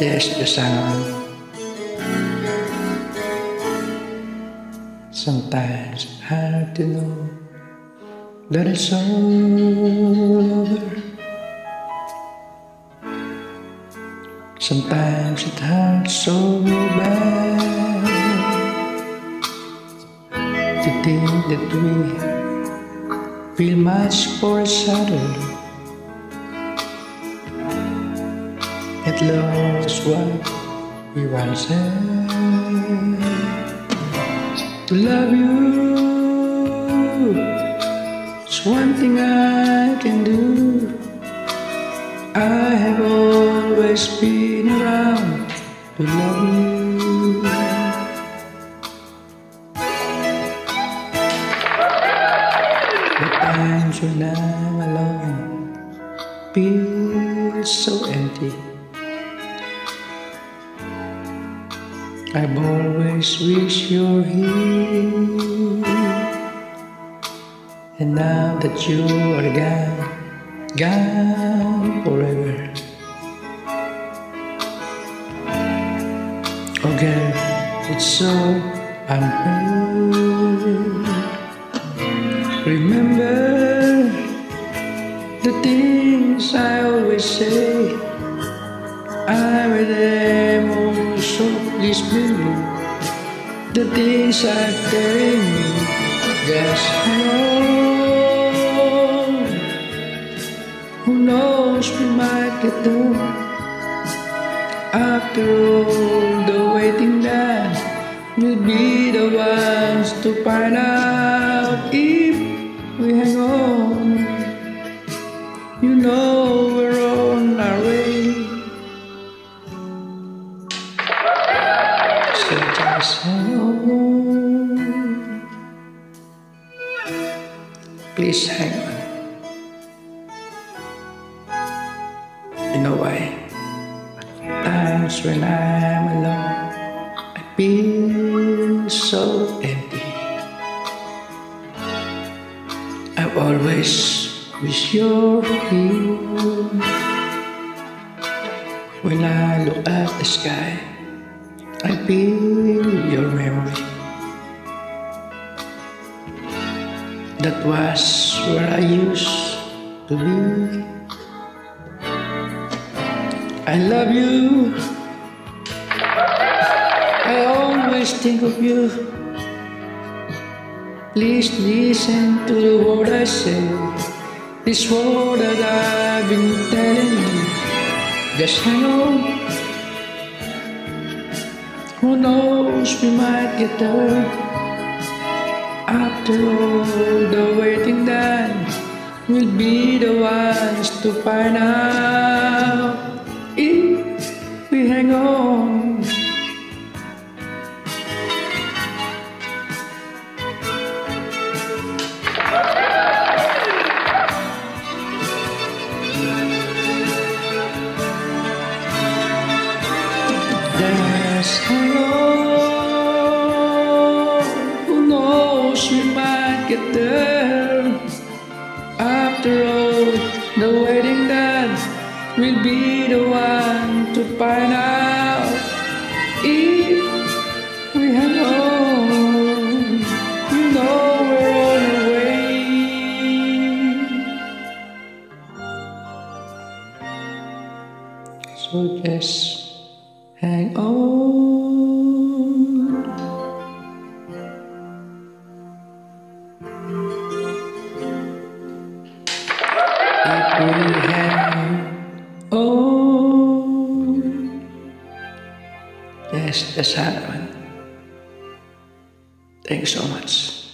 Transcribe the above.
Yes, the sound. Sometimes it's hard to know that it's all over. Sometimes it hurts so bad to think that we feel much for each other. It lost what we once had. To love you is one thing I can do. I have always been around to love you. The times when I'm alone feel so empty. I've always wished you're here. And now that you're gone, gone forever. Oh girl, it's so unfair. Remember the things I always say. I'm read them all softly. The things I tell you, yes, I. Who knows, we might get there. After all the waiting that we'll be the ones to find out if we hang on. You know hang. Please hang on. You know why? Times when I'm alone, I feel so empty. I've always wish you're here. When I look at the sky, I feel your memory. That was where I used to be. I love you. I always think of you. Please listen to the word I say. This word that I've been telling you. Just hang on. Knows, we might get there. After all the waiting that we'll be the ones to find out if we hang on. Just get there. After all the waiting that we'll be the one to find out if we have on. You know we're on our way. So just hang on. On. Oh, yes, that's hard one. Thanks so much.